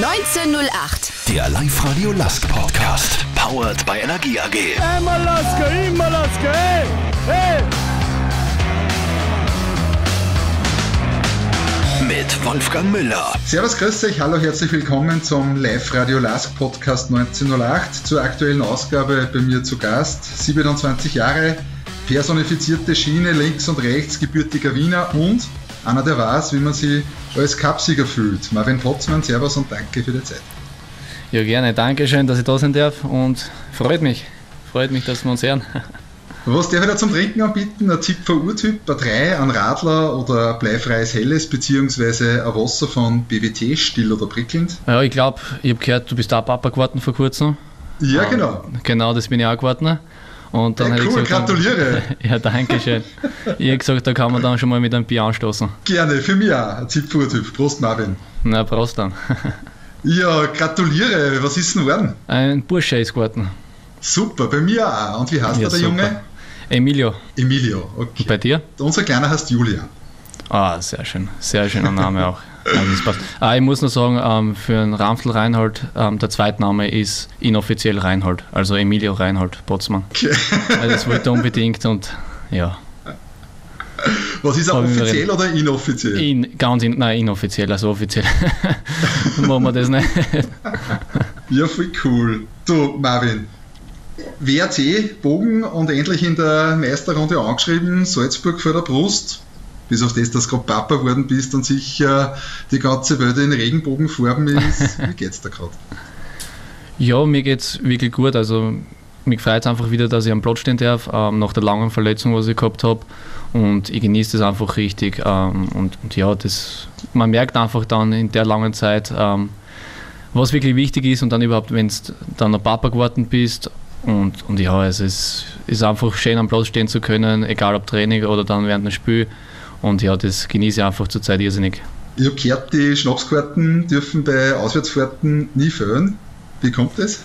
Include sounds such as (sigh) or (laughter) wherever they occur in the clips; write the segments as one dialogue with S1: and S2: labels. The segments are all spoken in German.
S1: 1908.
S2: Der Live-Radio Last Podcast. Powered by Energie AG.
S3: Einmal Laske, immer Laske, hey, hey.
S2: Mit Wolfgang Müller.
S4: Servus, grüß euch, hallo, herzlich willkommen zum Live-Radio Lask Podcast 1908. Zur aktuellen Ausgabe bei mir zu Gast. 27 Jahre, personifizierte Schiene, links und rechts, gebürtiger Wiener und einer, der weiß, wie man sich als Cupsieger fühlt. Marvin Potzmann, Servus und danke für die Zeit.
S5: Ja, gerne. Dankeschön, dass ich da sein darf und freut mich. Freut mich, dass wir uns hören. (laughs)
S4: Was darf ich da zum Trinken anbieten? Ein Zipfer Urtyp, ein 3, ein Radler oder ein bleifreies Helles, beziehungsweise ein Wasser von BWT, still oder prickelnd?
S5: Ja, ich glaube, ich habe gehört, du bist auch Papa geworden vor kurzem.
S4: Ja, genau.
S5: Genau, das bin ich auch geworden. Und dann
S4: Ja,
S5: hätte ich
S4: cool,
S5: gesagt,
S4: gratuliere. (laughs)
S5: Ja, danke schön. ich habe gesagt, da kann man dann schon mal mit einem Bier anstoßen.
S4: Gerne, für mich auch. Ein Zipfer Urtyp. Prost, Marvin.
S5: Na, Prost dann. (laughs)
S4: Ja, gratuliere. Was ist denn geworden?
S5: Ein Bursche ist geworden.
S4: Super, bei mir auch. Und wie heißt
S5: Ja,
S4: der, der
S5: super.
S4: Junge?
S5: Emilio,
S4: Emilio, okay.
S5: und bei dir?
S4: Unser Kleiner heißt Julian.
S5: Ah, sehr schön. Sehr schöner Name auch. Also. Ah, ich muss nur sagen, ähm, für einen Ramsel Reinhold, ähm, der Zweitname ist inoffiziell Reinhold, also Emilio Reinhold Botzmann.
S4: Okay.
S5: Also das wollte er unbedingt und ja,
S4: Was ist er, offiziell oder inoffiziell?
S5: in, ganz in, nein, inoffiziell, also offiziell (laughs) machen wir das nicht.
S4: Ja, voll cool. Du, Marvin, WRC, Bogen und endlich in der Meisterrunde angeschrieben, Salzburg vor der Brust. Bis auf das, dass du gerade Papa geworden bist und sicher die ganze Welt in Regenbogenfarben ist. (laughs) Wie geht's da gerade?
S5: Ja, mir geht's wirklich gut. Also mich freut es einfach wieder, dass ich am Platz stehen darf, ähm, nach der langen Verletzung, was ich gehabt habe. Und ich genieße das einfach richtig. Ähm, und, und ja, das, man merkt einfach dann in der langen Zeit, ähm, was wirklich wichtig ist und dann überhaupt, wenn du dann ein Papa geworden bist. Und, und ja, es ist, ist einfach schön am Platz stehen zu können, egal ob Training oder dann während dem Spiel. Und ja, das genieße ich einfach zurzeit irrsinnig.
S4: Ich habe gehört, die Schnapskarten dürfen bei Auswärtsfahrten nie fehlen. Wie kommt das?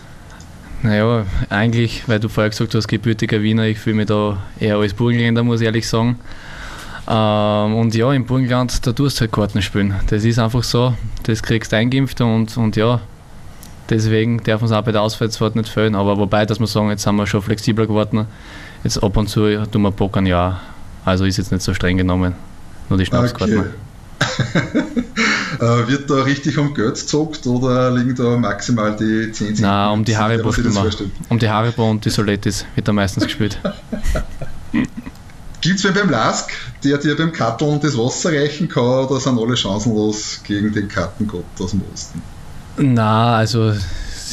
S5: Naja, eigentlich, weil du vorher gesagt hast, gebürtiger Wiener, ich fühle mich da eher als Burgenländer, muss ich ehrlich sagen. Ähm, und ja, im Burgenland, da tust du halt Karten spielen. Das ist einfach so, das kriegst du eingeimpft und, und ja, deswegen darf es auch bei der Auswärtsfahrt nicht fehlen. Aber wobei, dass wir sagen, jetzt sind wir schon flexibler geworden, jetzt ab und zu tun wir Pokern ja. Also ist jetzt nicht so streng genommen, nur die Schnapskarten. (laughs)
S4: äh, wird da richtig um Geld gezockt oder liegen da maximal die 10 Cent?
S5: Nein, um die Haribo
S4: vorstellen?
S5: Um die Haribo und die Soletis wird da meistens gespielt. (laughs)
S4: Gibt es wen beim Lask, der dir beim Katteln das Wasser reichen kann oder sind alle chancenlos gegen den Kartengott aus dem Osten?
S5: Na, also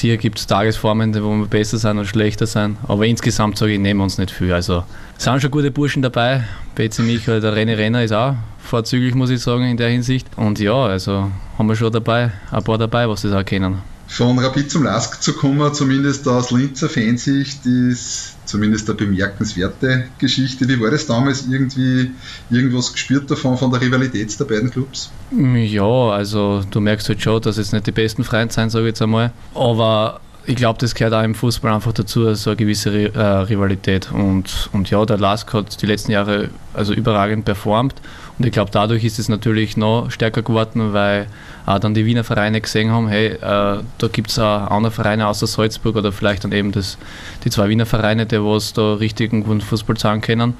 S5: hier gibt es Tagesformen, wo wir besser sein oder schlechter sein. Aber insgesamt sage ich, nehmen wir uns nicht viel. Also es sind schon gute Burschen dabei. Betsy Michael, der René Renner ist auch vorzüglich, muss ich sagen, in der Hinsicht. Und ja, also haben wir schon dabei, ein paar dabei, was das auch kennen.
S4: Von Rapid zum Lask zu kommen, zumindest aus Linzer Fansicht, ist zumindest eine bemerkenswerte Geschichte. Wie war das damals irgendwie irgendwas gespürt davon, von der Rivalität der beiden Clubs?
S5: Ja, also du merkst halt schon, dass es nicht die besten Freunde sein, sage ich jetzt einmal. Aber ich glaube, das gehört auch im Fußball einfach dazu, so eine gewisse äh, Rivalität. Und, und ja, der Lask hat die letzten Jahre also überragend performt. Und ich glaube, dadurch ist es natürlich noch stärker geworden, weil auch dann die Wiener Vereine gesehen haben, hey, äh, da gibt es auch andere Vereine außer Salzburg oder vielleicht dann eben das, die zwei Wiener Vereine, die was da richtigen guten Fußball sagen können.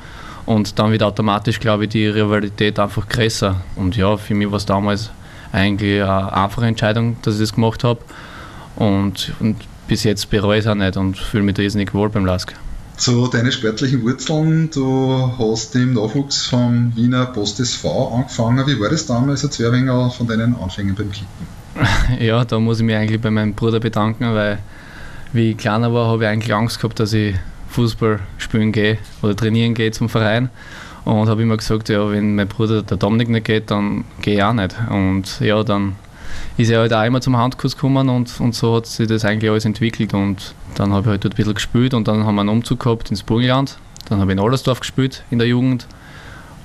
S5: Und dann wird automatisch, glaube ich, die Rivalität einfach größer. Und ja, für mich war es damals eigentlich eine einfache Entscheidung, dass ich das gemacht habe. Und, und bis jetzt bereue ich es auch nicht und fühle mich irrsinnig wohl beim Lask.
S4: Zu deinen sportlichen Wurzeln, du hast im Nachwuchs vom Wiener Post SV angefangen. Wie war das damals, als Wehrwenger von deinen Anfängen beim Kicken? (laughs)
S5: Ja, da muss ich mich eigentlich bei meinem Bruder bedanken, weil wie ich kleiner war, habe ich eigentlich Angst gehabt, dass ich Fußball spielen gehe oder trainieren gehe zum Verein. Und habe immer gesagt, ja, wenn mein Bruder der Dominik nicht geht, dann gehe ich auch nicht. Und ja, dann ist er halt auch immer zum Handkuss gekommen und, und so hat sich das eigentlich alles entwickelt. Und dann habe ich halt dort ein bisschen gespielt und dann haben wir einen Umzug gehabt ins Burgenland. Dann habe ich in Allersdorf gespielt in der Jugend.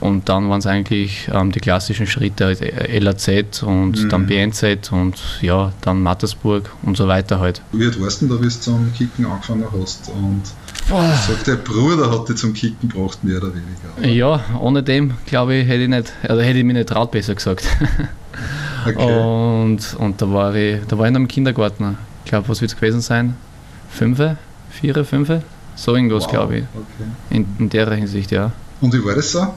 S5: Und dann waren es eigentlich ähm, die klassischen Schritte, halt LAZ und
S4: Mhm.
S5: dann BNZ und ja, dann Mattersburg und so weiter halt.
S4: Wie alt warst du denn da, bis du zum Kicken angefangen hast? Und sagt, der Bruder hat dich zum Kicken gebracht, mehr oder weniger. oder?
S5: Ja, ohne dem, glaube ich, hätte ich nicht, oder hätte ich mich nicht traut, besser gesagt. Okay. (laughs) Und, und da war ich, da war ich in einem Kindergarten. Ich glaube, was wird es gewesen sein? Fünfe? Vier, fünfe? So irgendwas, wow. glaube ich. Okay. In, in der Hinsicht, ja.
S4: Und wie war das so?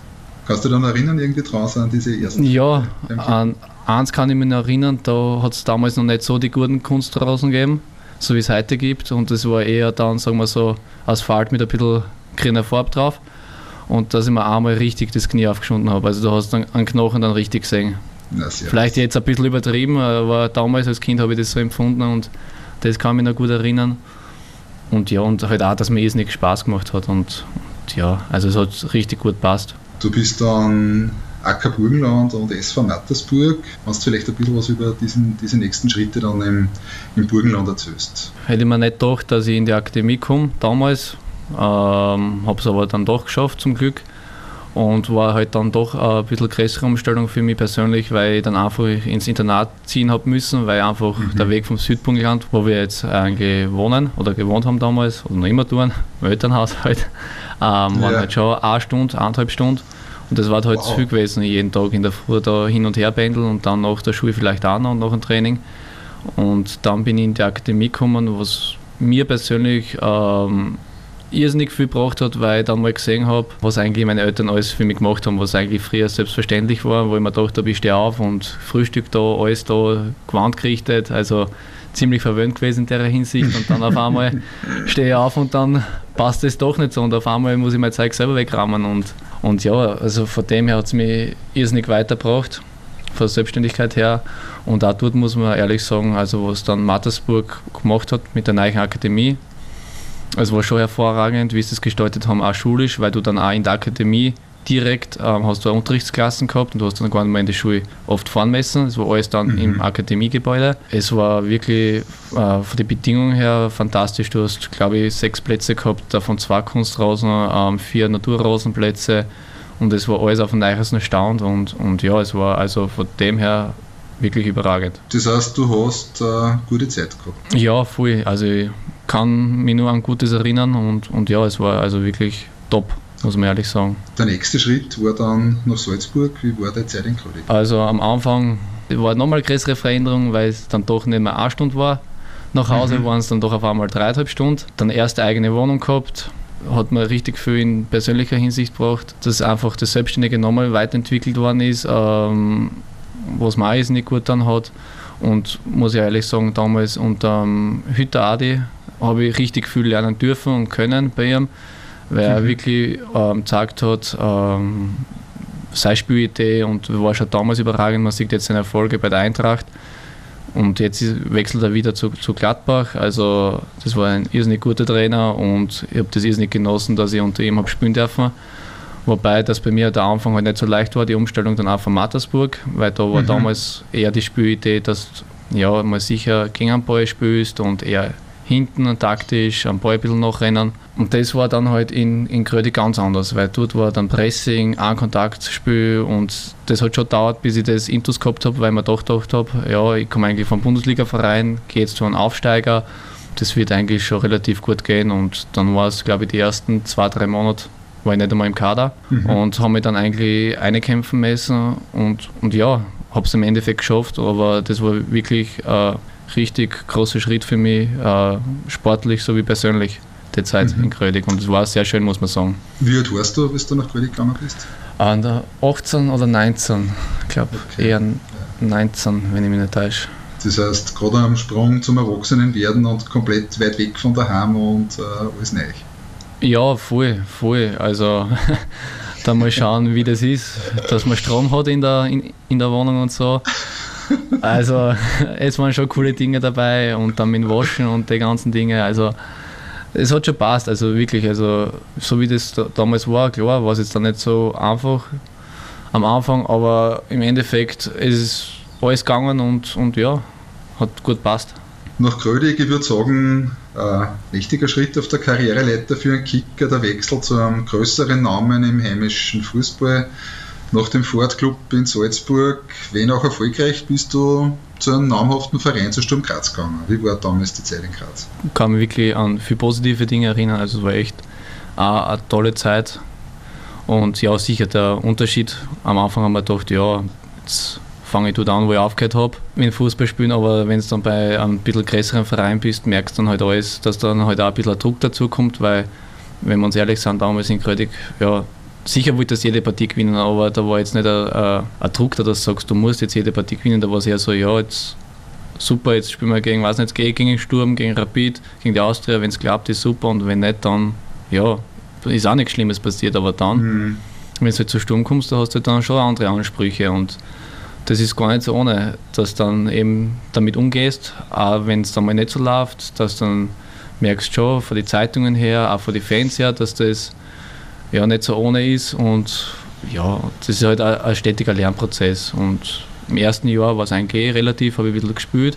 S4: Kannst du dich dann erinnern, irgendwie draußen an diese ersten?
S5: Ja, an eins kann ich mich noch erinnern, da hat es damals noch nicht so die guten Kunstrasen gegeben, so wie es heute gibt. Und es war eher dann, sagen wir so, Asphalt mit ein bisschen grüner Farbe drauf. Und dass ich mir einmal richtig das Knie aufgeschunden habe. Also du hast dann einen Knochen dann richtig gesehen. Vielleicht jetzt ein bisschen übertrieben, aber damals als Kind habe ich das so empfunden und das kann mich noch gut erinnern. Und ja, und halt auch, dass mir es nicht Spaß gemacht hat. Und, und ja, also es hat richtig gut passt.
S4: Du bist dann Acker Burgenland und SV Mattersburg. Kannst du vielleicht ein bisschen was über diesen, diese nächsten Schritte dann im, im Burgenland erzählst?
S5: Hätte ich mir nicht gedacht, dass ich in die Akademie komme, damals. Ähm, habe es aber dann doch geschafft, zum Glück. Und war halt dann doch ein bisschen größere Umstellung für mich persönlich, weil ich dann einfach ins Internat ziehen habe müssen, weil einfach mhm. der Weg vom Südburgenland, wo wir jetzt eigentlich wohnen oder gewohnt haben damals, oder noch immer tun, (laughs) im Elternhaus halt, ähm, waren halt schon eine Stunde, eineinhalb Stunden. Und das war halt wow. zu viel gewesen, jeden Tag in der Früh da hin und her pendeln und dann nach der Schule vielleicht auch noch und nach dem Training. Und dann bin ich in die Akademie gekommen, was mir persönlich ähm, irrsinnig viel gebracht hat, weil ich dann mal gesehen habe, was eigentlich meine Eltern alles für mich gemacht haben, was eigentlich früher selbstverständlich war, wo ich mir gedacht habe, ich stehe auf und Frühstück da, alles da, gewandt gerichtet, also ziemlich verwöhnt gewesen in der Hinsicht. Und dann auf einmal (laughs) stehe ich auf und dann passt es doch nicht so. Und auf einmal muss ich mein Zeug selber wegrammen. Und, und ja, also von dem her hat es mich irrsinnig weitergebracht, von der Selbstständigkeit her. Und auch dort muss man ehrlich sagen, also was dann Mattersburg gemacht hat mit der neuen Akademie, es war schon hervorragend, wie sie es gestaltet haben, auch schulisch, weil du dann auch in der Akademie direkt ähm, hast du Unterrichtsklassen gehabt und du hast dann gar nicht mehr in der Schule oft fahren müssen. Es war alles dann mhm. im Akademiegebäude. Es war wirklich äh, von den Bedingungen her fantastisch. Du hast, glaube ich, sechs Plätze gehabt, davon zwei Kunstrasen, ähm, vier Naturrasenplätze und es war alles auf dem neuesten Stand und, und ja, es war also von dem her wirklich überragend.
S4: Das heißt, du hast äh, gute Zeit gehabt?
S5: Ja, voll. Also ich kann mich nur an Gutes erinnern und, und ja, es war also wirklich top muss man ehrlich sagen.
S4: Der nächste Schritt war dann nach Salzburg. Wie war die Zeit in Krodik?
S5: Also am Anfang war nochmal eine größere Veränderung, weil es dann doch nicht mehr eine Stunde war. Nach Hause mhm. waren es dann doch auf einmal dreieinhalb Stunden. Dann erste eigene Wohnung gehabt, hat mir richtig viel in persönlicher Hinsicht gebracht, dass einfach das Selbstständige nochmal weiterentwickelt worden ist, ähm, was mir auch nicht gut dann hat. Und muss ich ehrlich sagen, damals unter ähm, Hütter Adi habe ich richtig viel lernen dürfen und können bei ihm, weil er mhm. wirklich ähm, gezeigt hat, ähm, seine Spielidee und war schon damals überragend. Man sieht jetzt seine Erfolge bei der Eintracht und jetzt wechselt er wieder zu, zu Gladbach. Also, das war ein irrsinnig guter Trainer und ich habe das irrsinnig genossen, dass ich unter ihm habe spielen dürfen. Wobei das bei mir der Anfang halt nicht so leicht war, die Umstellung dann auch von Mattersburg, weil da war mhm. damals eher die Spielidee, dass ja, mal sicher gegen einen Ball spielst und eher hinten taktisch am Ball ein bisschen nachrennen. Und das war dann halt in, in Grödi ganz anders, weil dort war dann Pressing, ein Kontaktspiel und das hat schon gedauert, bis ich das Intus gehabt habe, weil ich mir doch gedacht habe, ja, ich komme eigentlich vom Bundesliga-Verein, gehe jetzt zu einem Aufsteiger, das wird eigentlich schon relativ gut gehen und dann war es, glaube ich, die ersten zwei, drei Monate war ich nicht einmal im Kader mhm. und habe mich dann eigentlich einkämpfen müssen und, und ja, habe es im Endeffekt geschafft, aber das war wirklich äh, richtig großer Schritt für mich, äh, sportlich sowie persönlich, die Zeit mhm. in Krödig. Und es war sehr schön, muss man sagen.
S4: Wie alt warst du, bis du nach Krödig gegangen bist?
S5: An der 18 oder 19, ich glaube okay. eher 19, wenn ich mich nicht täusche.
S4: Das heißt, gerade am Sprung zum Erwachsenenwerden und komplett weit weg von daheim und äh, alles neu.
S5: Ja, voll, voll. Also (laughs) da mal schauen, wie das ist, dass man Strom hat in der, in, in der Wohnung und so. Also (laughs) es waren schon coole Dinge dabei und dann mit Waschen und die ganzen Dinge. Also es hat schon passt, also wirklich, also so wie das da, damals war, klar, war es jetzt dann nicht so einfach am Anfang, aber im Endeffekt ist es alles gegangen und, und ja, hat gut passt.
S4: Nach Grödig, ich würde sagen, ein wichtiger Schritt auf der Karriereleiter für einen Kicker, der Wechsel zu einem größeren Namen im heimischen Fußball nach dem Ford Club in Salzburg, wenn auch erfolgreich, bist du zu einem namhaften Verein, zu Sturm Graz gegangen. Wie war damals die Zeit in Graz?
S5: Ich kann mich wirklich an viele positive Dinge erinnern. Also es war echt eine, eine tolle Zeit. Und ja, sicher der Unterschied. Am Anfang haben wir gedacht, ja, jetzt fange ich dort an, wo ich aufgehört habe, mit dem Fußballspielen, aber wenn du dann bei einem bisschen größeren Verein bist, merkst du dann halt alles, dass dann halt auch ein bisschen Druck dazu kommt, weil, wenn wir uns ehrlich sind, damals in Krödig, ja, sicher wollte das jede Partie gewinnen, aber da war jetzt nicht ein, ein, ein Druck, da du sagst, du musst jetzt jede Partie gewinnen, da war es eher so, ja, jetzt super, jetzt spielen wir gegen, weiß nicht, gegen Sturm, gegen Rapid, gegen die Austria, wenn es klappt, ist super und wenn nicht, dann, ja, ist auch nichts Schlimmes passiert, aber dann, mhm. wenn du halt zu Sturm kommst, da hast du halt dann schon andere Ansprüche und das ist gar nicht so ohne, dass du dann eben damit umgehst, auch wenn es dann mal nicht so läuft, dass dann merkst schon von den Zeitungen her, auch von den Fans her, dass das ja nicht so ohne ist. Und ja, das ist halt ein, ein stetiger Lernprozess. Und im ersten Jahr war es eigentlich eh relativ, habe ich ein bisschen gespielt.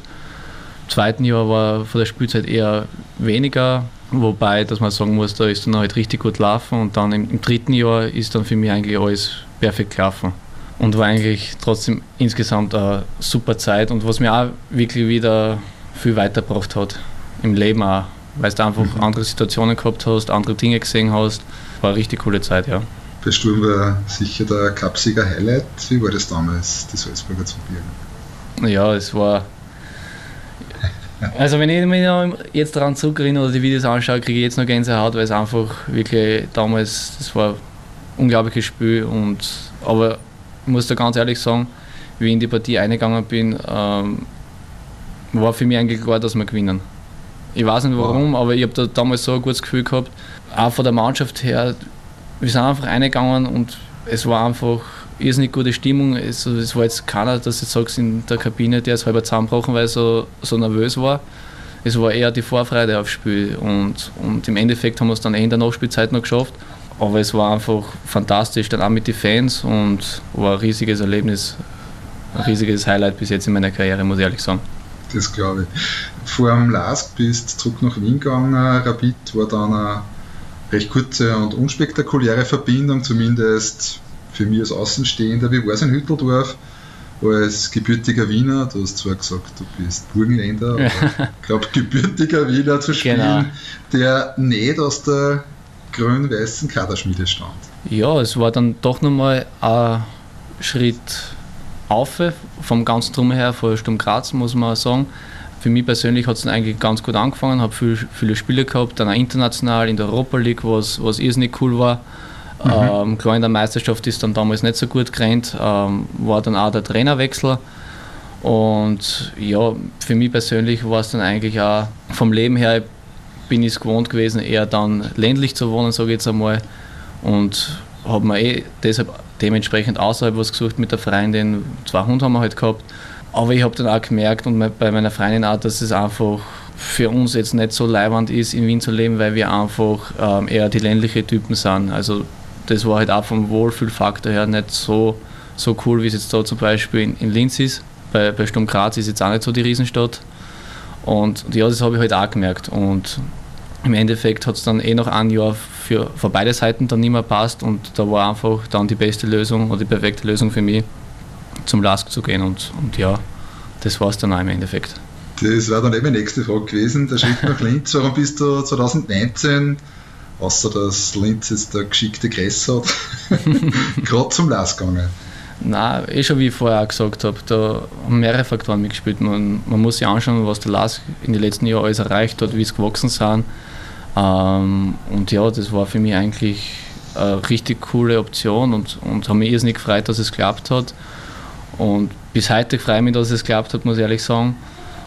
S5: Im zweiten Jahr war von der Spielzeit eher weniger, wobei, dass man sagen muss, da ist dann halt richtig gut laufen und dann im, im dritten Jahr ist dann für mich eigentlich alles perfekt gelaufen und war eigentlich trotzdem insgesamt eine super Zeit und was mir auch wirklich wieder viel weitergebracht hat im Leben auch, weil du einfach mhm. andere Situationen gehabt hast, andere Dinge gesehen hast. War eine richtig coole Zeit, ja.
S4: Bei Sturm war sicher der Cupsieger Highlight. Wie war das damals, die Salzburger zu biegen?
S5: Ja, es war. (laughs) Also, wenn ich mich jetzt daran zurückerinnere oder die Videos anschaue, kriege ich jetzt noch Gänsehaut, weil es einfach wirklich damals, das war ein unglaubliches Spiel. Und, aber muss da ganz ehrlich sagen, wie ich in die Partie eingegangen bin, ähm, war für mich eigentlich klar, dass wir gewinnen. Ich weiß nicht warum, wow. aber ich habe da damals so ein gutes Gefühl gehabt. Auch von der Mannschaft her, wir sind einfach reingegangen und es war einfach irrsinnig gute Stimmung. Es, es war jetzt keiner, dass du sagst in der Kabine, der ist halber zusammengebrochen, weil er so, so nervös war. Es war eher die Vorfreude aufs Spiel und, und im Endeffekt haben wir es dann eh in der Nachspielzeit noch geschafft. Aber es war einfach fantastisch, dann auch mit den Fans und war ein riesiges Erlebnis, ein riesiges Highlight bis jetzt in meiner Karriere, muss ich ehrlich sagen.
S4: Das glaube ich. Vor dem Lask bist du zurück nach Wien gegangen, Rapid war dann ein recht kurze und unspektakuläre Verbindung, zumindest für mich als Außenstehender. Wie war es in Hütteldorf? Als gebürtiger Wiener, du hast zwar gesagt, du bist Burgenländer, aber (laughs) ich glaube, gebürtiger Wiener zu spielen, genau. der nicht aus der grün-weißen Kaderschmiede stand.
S5: Ja, es war dann doch nochmal ein Schritt auf vom ganzen Drum her, von Sturm Graz, muss man sagen für mich persönlich hat es eigentlich ganz gut angefangen, habe viel, viele Spiele gehabt, dann auch international in der Europa League, was, was irrsinnig cool war. Mhm. Ähm, klar, in der Meisterschaft ist dann damals nicht so gut gerannt, ähm, war dann auch der Trainerwechsel. Und ja, für mich persönlich war es dann eigentlich auch vom Leben her, bin ich es gewohnt gewesen, eher dann ländlich zu wohnen, sage ich jetzt einmal. Und habe mir eh deshalb dementsprechend außerhalb was gesucht mit der Freundin. Zwei Hunde haben wir halt gehabt. Aber ich habe dann auch gemerkt und bei meiner Freundin auch, dass es einfach für uns jetzt nicht so leibend ist, in Wien zu leben, weil wir einfach ähm, eher die ländliche Typen sind. Also das war halt auch vom Wohlfühlfaktor her nicht so, so cool, wie es jetzt da zum Beispiel in, in Linz ist. Bei, bei Sturm Graz ist jetzt auch nicht so die Riesenstadt. Und ja, das habe ich halt auch gemerkt. Und im Endeffekt hat es dann eh noch ein Jahr für, für beide Seiten dann nicht mehr passt und da war einfach dann die beste Lösung oder die perfekte Lösung für mich, zum LASK zu gehen und, und ja, das war es dann auch im Endeffekt.
S4: Das wäre dann eben die nächste Frage gewesen, der Schritt nach Linz. Warum bist du 2019, außer dass Linz jetzt der geschickte Gress hat, (laughs) gerade zum LASK gegangen?
S5: Nein, eh schon wie ich vorher auch gesagt habe, da haben mehrere Faktoren mitgespielt. Man, man muss sich anschauen, was der LASK in den letzten Jahren alles erreicht hat, wie es gewachsen sind. Ähm, und ja, das war für mich eigentlich eine richtig coole Option und, und habe mich irrsinnig gefreut, dass es geklappt hat. Und bis heute freue ich mich, dass es geklappt hat, muss ich ehrlich sagen.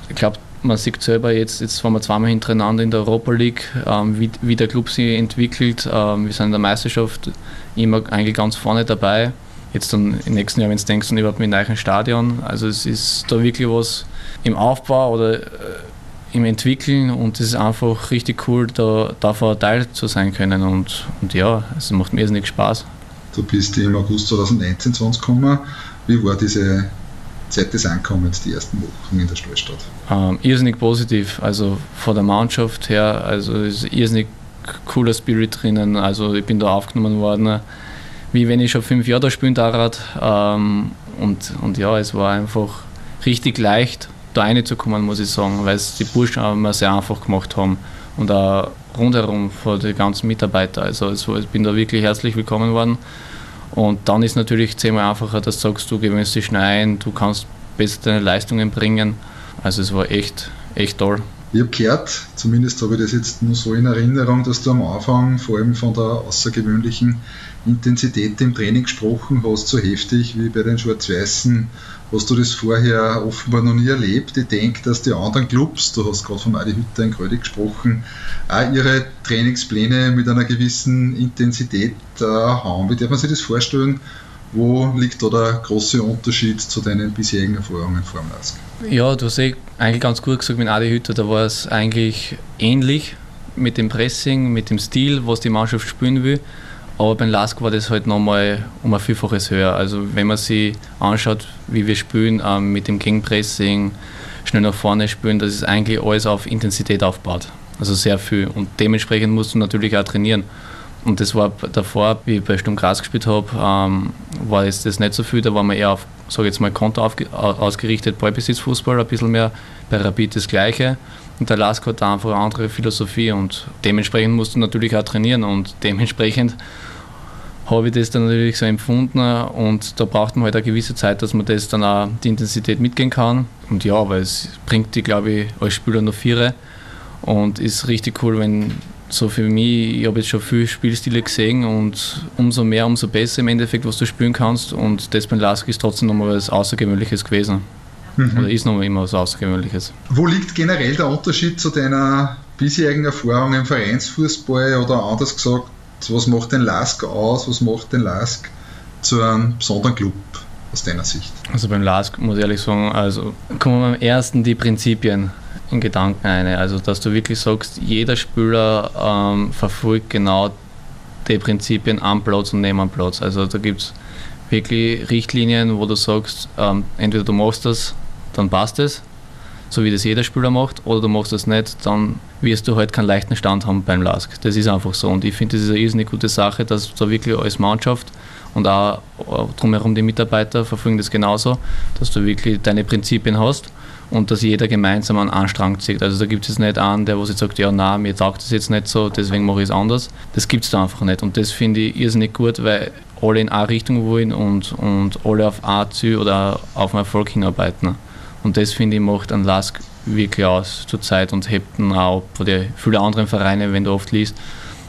S5: Ich glaube, man sieht selber jetzt, jetzt waren wir zweimal hintereinander in der Europa League, ähm, wie, wie, der Club sich entwickelt. Ähm, wir sind in der Meisterschaft immer eigentlich ganz vorne dabei. Jetzt dann im nächsten Jahr, wenn du denkst, dann überhaupt mit einem neuen Stadion. Also es ist da wirklich was im Aufbau oder äh, im Entwickeln und es ist einfach richtig cool, da davon Teil zu sein können. Und, und ja, es macht mir irrsinnig Spaß.
S4: Du bist im August 2019 zu uns gekommen wie war diese Zeit des Ankommens, die ersten Wochen in der Stallstadt?
S5: Ähm, irrsinnig positiv, also von der Mannschaft her, also ist irrsinnig cooler Spirit drinnen, also ich bin da aufgenommen worden, wie wenn ich schon fünf Jahre da spielen darf. Ähm, und, und ja, es war einfach richtig leicht, da reinzukommen, muss ich sagen, weil es die Burschen auch immer sehr einfach gemacht haben und auch rundherum von den ganzen Mitarbeitern. Also, ich bin da wirklich herzlich willkommen worden Und dann ist natürlich zehnmal einfacher, dass du sagst, du gewöhnst dich ein, du kannst besser deine Leistungen bringen. Also es war echt, echt toll.
S4: Ich habe gehört, zumindest habe ich das jetzt nur so in Erinnerung, dass du am Anfang vor allem von der außergewöhnlichen Intensität im Training gesprochen hast, so heftig wie bei den Schwarz-Weißen. Hast du das vorher offenbar noch nie erlebt? Ich denke, dass die anderen Clubs, du hast gerade von Adi Hütter in Grödig gesprochen, auch ihre Trainingspläne mit einer gewissen Intensität äh, haben. Wie darf man sich das vorstellen? Wo liegt da der große Unterschied zu deinen bisherigen Erfahrungen vor dem LASK?
S5: Ja, du hast eh eigentlich ganz gut gesagt mit Adi Hütter, da war es eigentlich ähnlich mit dem Pressing, mit dem Stil, was die Mannschaft spielen will. Aber beim LASK war das halt nochmal um ein Vielfaches höher. Also wenn man sich anschaut, wie wir spielen, ähm, mit dem Gegenpressing, schnell nach vorne spielen, das ist eigentlich alles auf Intensität aufgebaut. Also sehr viel. Und dementsprechend musst du natürlich auch trainieren. Und das war davor, wie ich bei Sturm Graz gespielt habe, ähm, war jetzt das nicht so viel. Da war man eher auf, sage jetzt mal, Konto ausgerichtet, Ballbesitzfußball, ein bisschen mehr. Bei Rapid das Gleiche. Und der Lask hat einfach eine andere Philosophie und dementsprechend musst du natürlich auch trainieren und dementsprechend habe ich das dann natürlich so empfunden und da braucht man halt eine gewisse Zeit, dass man das dann auch die Intensität mitgehen kann. Und ja, weil es bringt die, glaube ich, als Spieler noch vier und ist richtig cool, wenn so für mich, ich habe jetzt schon viele Spielstile gesehen und umso mehr, umso besser im Endeffekt, was du spielen kannst. Und das beim Lask ist trotzdem nochmal was Außergewöhnliches gewesen. Mhm. Oder ist nochmal immer was Außergewöhnliches.
S4: Wo liegt generell der Unterschied zu deiner bisherigen Erfahrung im Vereinsfußball oder anders gesagt, was macht den Lask aus, was macht den Lask zu einem besonderen Club aus deiner Sicht?
S5: Also beim Lask muss ich ehrlich sagen, also kommen wir am ersten die Prinzipien in Gedanken eine. Also, dass du wirklich sagst, jeder Spieler ähm, verfolgt genau die Prinzipien am Platz und neben am Platz. Also, da gibt es wirklich Richtlinien, wo du sagst, ähm, entweder du machst das, dann passt es, so wie das jeder Spieler macht, oder du machst das nicht, dann wirst du halt keinen leichten Stand haben beim LASK. Das ist einfach so. Und ich finde, das ist eine irrsinnig gute Sache, dass da wirklich als Mannschaft und auch drumherum die Mitarbeiter verfolgen das genauso, dass du wirklich deine Prinzipien hast und dass jeder gemeinsam einen Anstrang zieht. Also da gibt es nicht einen, der wo sich sagt, ja na, mir taugt das jetzt nicht so, deswegen mache ich es anders. Das gibt es da einfach nicht und das finde ich irrsinnig gut, weil alle in eine Richtung wollen und, und alle auf ein Ziel oder auf einen Erfolg hinarbeiten. Und das finde ich macht einen Lask wirklich aus zur Zeit und hebt ihn auch von den vielen anderen Vereinen, wenn du oft liest,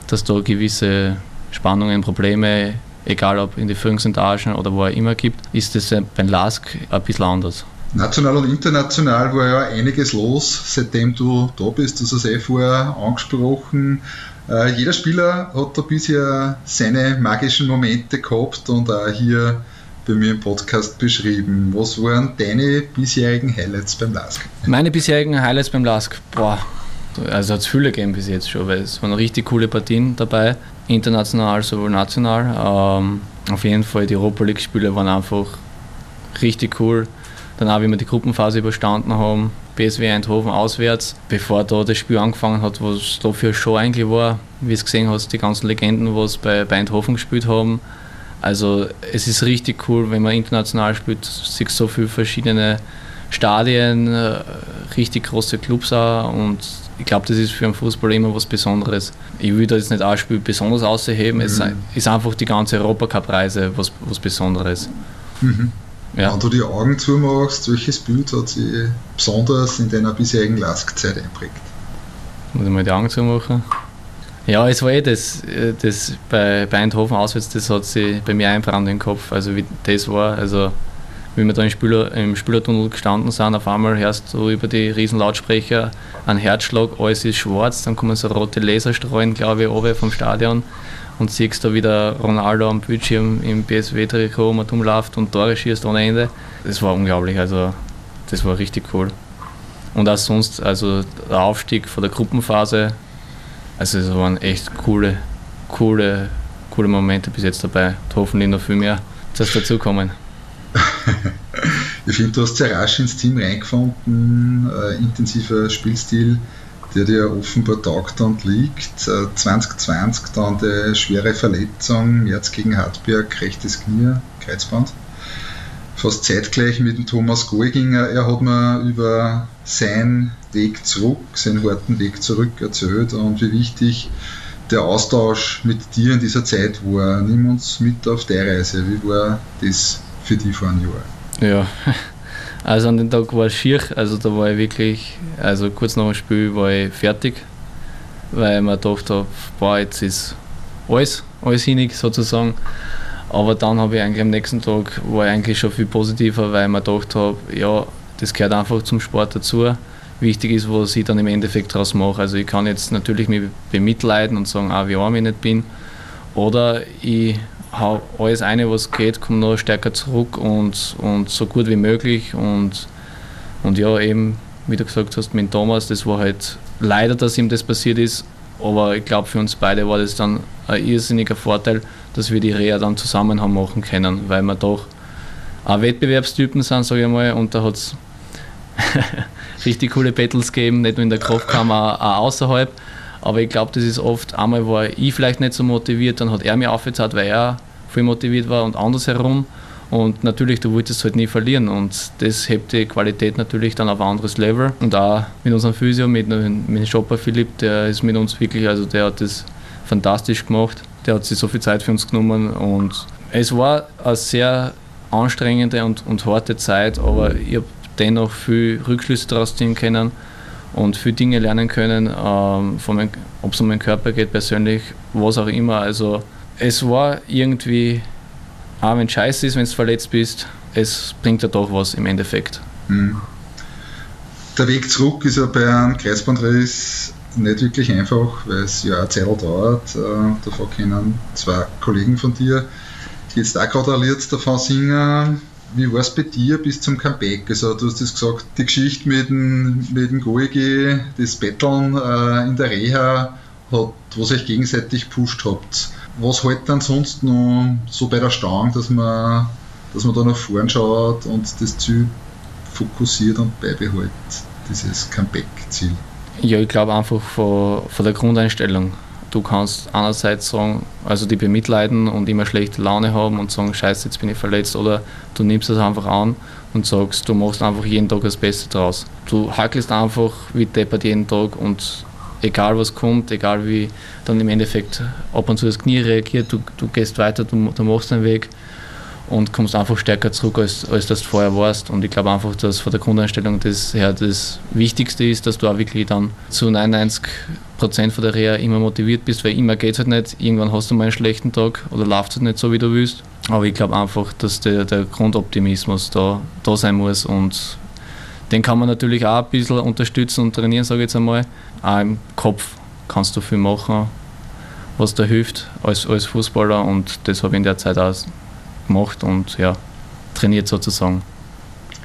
S5: dass da gewisse Spannungen, Probleme, egal ob in die Führungsetagen oder wo er immer gibt, ist das beim Lask ein bisschen anders.
S4: National und international war ja einiges los, seitdem du da bist. Du hast es eh vorher angesprochen. Äh, jeder Spieler hat da bisher seine magischen Momente gehabt und auch hier bei mir im Podcast beschrieben. Was waren deine bisherigen Highlights beim LASK?
S5: Meine bisherigen Highlights beim LASK, boah, also hat es viele gegeben bis jetzt schon, weil es waren richtig coole Partien dabei, international sowohl national. Ähm, auf jeden Fall die Europa League-Spiele waren einfach richtig cool dann auch, wie wir die Gruppenphase überstanden haben, BSW Eindhoven auswärts, bevor da das Spiel angefangen hat, was da für Show eigentlich war, wie es gesehen hast, die ganzen Legenden, was bei, bei Eindhoven gespielt haben. Also es ist richtig cool, wenn man international spielt, sieht so viele verschiedene Stadien, äh, richtig große Clubs auch und ich glaube, das ist für einen Fußball immer was Besonderes. Ich will da jetzt nicht ein Spiel besonders ausheben, mhm. es ist einfach die ganze Europacup-Reise was, was Besonderes. Mhm.
S4: Ja. Wenn du die Augen zumachst, welches Bild hat sich besonders in deiner bisherigen Lask-Zeit einprägt?
S5: Muss ich mal die Augen zumachen? Ja, es war eh das, das bei, bei Eindhoven auswärts, das hat sich bei mir einbrannt im Kopf. Also wie das war, also wie wir da im, Spieler, im Spielertunnel gestanden sind, auf einmal hörst du über die riesen Lautsprecher einen Herzschlag, alles ist schwarz, dann kommen so rote Laserstrahlen, glaube ich, oben vom Stadion und siehst da wieder Ronaldo am Bildschirm im BSW-Trikot um umläuft und Tore schießt ohne Ende. Das war unglaublich, also das war richtig cool. Und auch sonst, also der Aufstieg von der Gruppenphase, also es waren echt coole, coole, coole Momente bis jetzt dabei. Und hoffentlich noch viel mehr dass dazukommen. (laughs)
S4: ich finde, du hast sehr rasch ins Team reingefunden, äh, intensiver Spielstil der dir offenbar taugt und liegt. 2020 äh, dann die schwere Verletzung, März gegen Hartberg, rechtes Knie, Kreuzband. Fast zeitgleich mit dem Thomas Golginger. Er hat mir über seinen Weg zurück, seinen harten Weg zurück erzählt und wie wichtig der Austausch mit dir in dieser Zeit war. Nimm uns mit auf die Reise. Wie war das für dich vor einem Jahr?
S5: Ja, (laughs) also an dem Tag war es schier. Also da war ich wirklich, also kurz nach dem Spiel war ich fertig, weil ich mir gedacht habe, boah, jetzt ist alles, alles hinig sozusagen. Aber dann habe ich eigentlich am nächsten Tag war ich eigentlich schon viel positiver, weil ich mir gedacht habe, ja, das gehört einfach zum Sport dazu. Wichtig ist, was ich dann im Endeffekt daraus mache. Also ich kann jetzt natürlich mich bemitleiden und sagen, ah, wie arm ich nicht bin. Oder ich hau alles eine, was geht, komme noch stärker zurück und, und so gut wie möglich. Und, und ja, eben, wie du gesagt hast, mit Thomas, das war halt leider, dass ihm das passiert ist. Aber ich glaube, für uns beide war das dann ein irrsinniger Vorteil, dass wir die Reha dann zusammen haben machen können, weil wir doch auch Wettbewerbstypen sind, sage ich mal, und da hat es (laughs) richtig coole Battles gegeben, nicht nur in der Kraftkammer, auch außerhalb. Aber ich glaube, das ist oft, einmal war ich vielleicht nicht so motiviert, dann hat er mich aufgezahlt, weil er voll motiviert war und andersherum. Und natürlich, du wolltest halt nie verlieren und das hebt die Qualität natürlich dann auf ein anderes Level. Und auch mit unserem Physio, mit, mit dem Shopper Philipp, der ist mit uns wirklich, also der hat das fantastisch gemacht. Der hat sich so viel Zeit für uns genommen und es war eine sehr anstrengende und, und harte Zeit, aber ich habe dennoch viel Rückschlüsse daraus ziehen können und viele Dinge lernen können, ähm, ob es um meinen Körper geht, persönlich, was auch immer. Also es war irgendwie, auch wenn es scheiße ist, wenn du verletzt bist, es bringt ja doch was im Endeffekt. Mhm.
S4: Der Weg zurück ist ja bei einem Kreisbandriss nicht wirklich einfach, weil es ja eine Zeit dauert. Äh, davor kennen zwei Kollegen von dir jetzt auch gerade erlebt davon singen. Wie war es bei dir bis zum Comeback? Also, du hast das gesagt, die Geschichte mit dem, mit dem Goege, das Betteln äh, in der Reha, hat, was euch gegenseitig gepusht habt. Was hält dann sonst noch so bei der Stange, dass man, dass man da nach vorn schaut und das Ziel fokussiert und beibehält, dieses Comeback-Ziel?
S5: Ja, ich glaube einfach von, von der Grundeinstellung du kannst einerseits sagen, also die bemitleiden und immer schlechte Laune haben und sagen, scheiße, jetzt bin ich verletzt, oder du nimmst das einfach an und sagst, du machst einfach jeden Tag das Beste draus. Du hackelst einfach wie deppert jeden Tag und egal was kommt, egal wie dann im Endeffekt ab und zu das Knie reagiert, du, du gehst weiter, du, du machst den Weg und kommst einfach stärker zurück, als, als das du vorher warst. Und ich glaube einfach, dass von der Grundeinstellung das her das Wichtigste ist, dass du auch wirklich dann zu 99 Prozent von der Reha immer motiviert bist, weil immer geht es halt nicht. Irgendwann hast du mal einen schlechten Tag oder läuft es halt nicht so, wie du willst. Aber ich glaube einfach, dass der, der Grundoptimismus da, da sein muss und den kann man natürlich auch ein bisschen unterstützen und trainieren, sage ich jetzt einmal. Auch im Kopf kannst du viel machen, was da hilft als, als Fußballer und das habe ich in der Zeit auch gemacht und ja, trainiert sozusagen.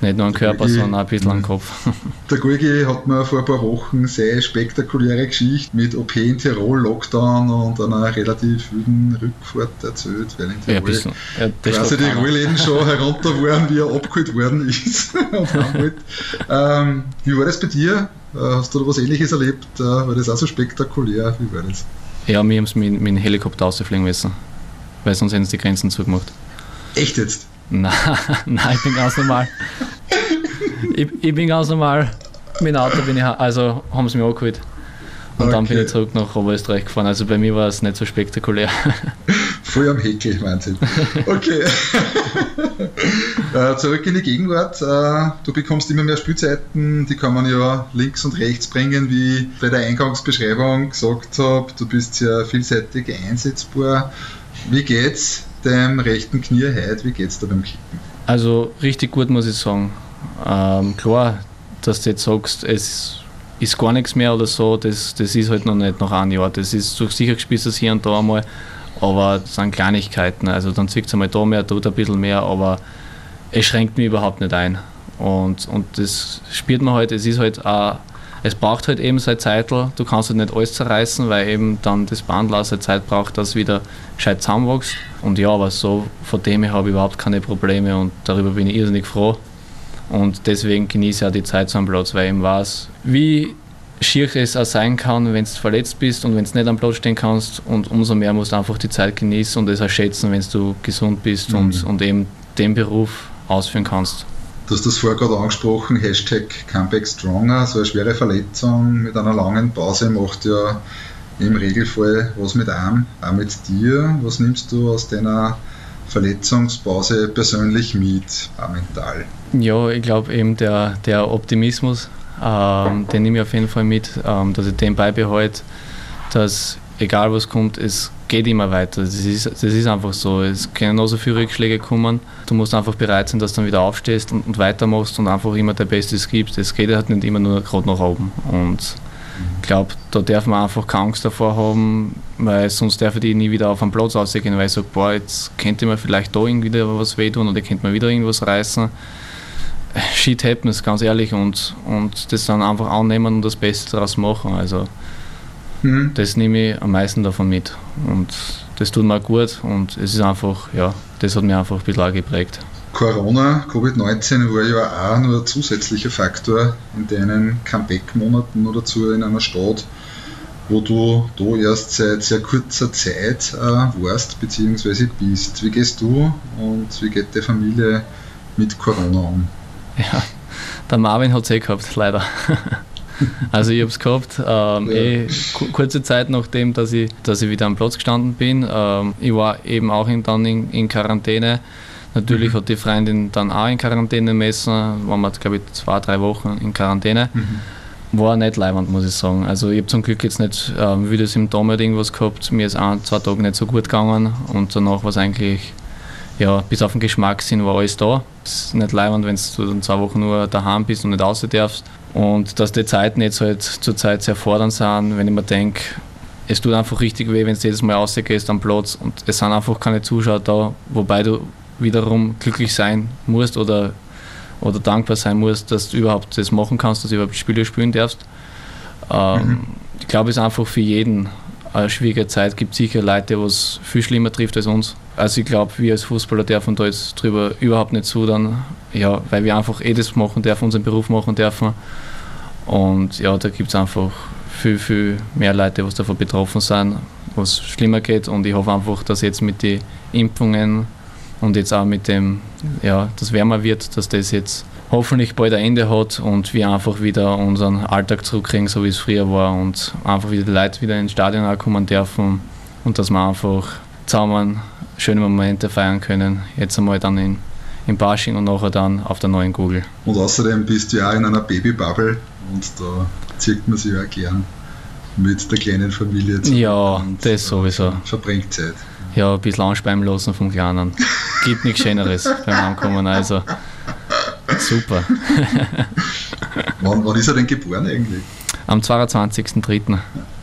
S5: Nicht nur am Körper, Gurgi, sondern auch ein bisschen am Kopf. (laughs)
S4: Der Gurgi hat mir vor ein paar Wochen sehr spektakuläre Geschichte mit OP in Tirol, Lockdown und einer relativ wilden Rückfahrt erzählt, weil in Tirol ja, ja, quasi die Rollläden schon (laughs) herunter waren, wie er abgeholt worden ist. (laughs) ähm, wie war das bei dir? Äh, hast du da was ähnliches erlebt? Äh, war das auch so spektakulär? Wie war das?
S5: Ja, wir haben es mit, mit dem Helikopter ausfliegen müssen, weil sonst hätten sie die Grenzen zugemacht.
S4: Echt jetzt?
S5: Nein, (laughs) nein, ich bin ganz normal. ich, ich, bin ganz normal. Mit dem Auto bin ich, also haben sie mich angeholt. Und okay. dann bin ich zurück nach Oberösterreich gefahren. Also bei mir war es nicht so spektakulär. (laughs)
S4: Voll am Heckel, Wahnsinn. Okay. (laughs) äh, zurück in die Gegenwart. Äh, du bekommst immer mehr Spielzeiten, die kann man ja links und rechts bringen, wie ich bei der Eingangsbeschreibung gesagt habe. Du bist ja vielseitig einsetzbar. Wie geht's? Deinem rechten Knie heute? Wie geht es da beim Kicken?
S5: Also richtig gut muss ich sagen. Ähm, klar, dass du jetzt sagst, es ist gar nichts mehr oder so, das, das ist halt noch nicht nach einem Jahr. Das ist so sicher gespielt das hier und da einmal, aber das sind Kleinigkeiten. Also dann zieht es einmal da mehr, tut ein bisschen mehr, aber es schränkt mich überhaupt nicht ein. Und, und das spürt man halt, es ist halt auch es braucht halt eben seine Zeit. Du kannst halt nicht alles zerreißen, weil eben dann das Bandel seine Zeit braucht, dass wieder gescheit zusammenwächst. Und ja, aber so von dem her habe ich überhaupt keine Probleme und darüber bin ich irrsinnig froh. Und deswegen genieße ich auch die Zeit so am Platz, weil ich weiß, wie schier es auch sein kann, wenn du verletzt bist und wenn du nicht am Platz stehen kannst. Und umso mehr musst du einfach die Zeit genießen und es auch schätzen, wenn du gesund bist mhm. und, und eben den Beruf ausführen kannst.
S4: Du hast das vorher gerade angesprochen, Hashtag Comeback Stronger, so eine schwere Verletzung mit einer langen Pause macht ja im Regelfall was mit einem, auch mit dir. Was nimmst du aus deiner Verletzungspause persönlich mit, auch mental?
S5: Ja, ich glaube eben der, der Optimismus, ähm, den nehme ich auf jeden Fall mit, ähm, dass ich den beibehalte, dass egal was kommt, es geht immer weiter. Das ist, das ist einfach so. Es können noch so viele Rückschläge kommen. Du musst einfach bereit sein, dass du dann wieder aufstehst und, und weitermachst und einfach immer der Bestes gibst. Es geht halt nicht immer nur gerade nach oben. Und ich glaube, da darf man einfach keine Angst davor haben, weil sonst darf ich nie wieder auf einen Platz rausgehen, weil ich sage, boah, jetzt könnte mir vielleicht da irgendwie was wehtun oder könnte mir wieder irgendwas reißen. Shit happens, ganz ehrlich, und, und das dann einfach annehmen und das Beste daraus machen. Also, mhm. das nehme ich am meisten davon mit. Und das tut mir gut und es ist einfach, ja, das hat mir einfach ein bisschen geprägt.
S4: Corona, Covid-19 war ja auch nur ein zusätzlicher Faktor in deinen Comeback-Monaten oder dazu in einer Stadt, wo du da erst seit sehr kurzer Zeit äh, warst bzw. bist. Wie gehst du und wie geht die Familie mit Corona um?
S5: Ja, der Marvin hat es eh gehabt, leider. (laughs) Also ich habe es gehabt, ähm, ja. eh, kurze Zeit nachdem, dass ich, dass ich wieder am Platz gestanden bin. Ähm, ich war eben auch in, dann in, in Quarantäne. Natürlich mhm. hat die Freundin dann auch in Quarantäne messen, waren wir, glaube ich, zwei, drei Wochen in Quarantäne. Mhm. War nicht leibend, muss ich sagen. Also ich habe zum Glück jetzt nicht ähm, wieder Symptome irgendwas gehabt. Mir ist ein, zwei Tage nicht so gut gegangen und danach war es eigentlich, ja, bis auf den Geschmackssinn war alles da. Es ist nicht leibend, wenn du dann zwei Wochen nur daheim bist und nicht raus darfst. Und dass die Zeiten jetzt halt zurzeit sehr fordernd sind, wenn ich mir denke, es tut einfach richtig weh, wenn du jedes Mal rausgehst am Platz und es sind einfach keine Zuschauer da, wobei du wiederum glücklich sein musst oder, oder dankbar sein musst, dass du überhaupt das machen kannst, dass du überhaupt Spiele spielen darfst. Ähm, mhm. Ich glaube, es ist einfach für jeden eine schwierige Zeit. Es gibt sicher Leute, was viel schlimmer trifft als uns. Also ich glaube, wir als Fußballer dürfen da jetzt drüber überhaupt nicht zu, dann, ja, weil wir einfach eh das machen dürfen, unseren Beruf machen dürfen. Und ja, da gibt es einfach viel, viel mehr Leute, was davon betroffen sind, was schlimmer geht. Und ich hoffe einfach, dass jetzt mit den Impfungen und jetzt auch mit dem, ja, das wärmer wird, dass das jetzt hoffentlich bald ein Ende hat und wir einfach wieder unseren Alltag zurückkriegen, so wie es früher war und einfach wieder die Leute wieder ins Stadion kommen dürfen und dass wir einfach zusammen schöne Momente feiern können. Jetzt einmal dann in, in Bashing und nachher dann auf der neuen Google.
S4: Und außerdem bist du ja auch in einer Babybubble und da zieht man sich ja gern mit der kleinen Familie
S5: zusammen. Ja, das sowieso.
S4: Verbringt Zeit.
S5: Ja, ein bisschen anspeimen lassen vom Kleinen. Gibt nichts Schöneres beim Ankommen, also super. (laughs)
S4: wann, wann ist er denn geboren eigentlich?
S5: Am 22.03.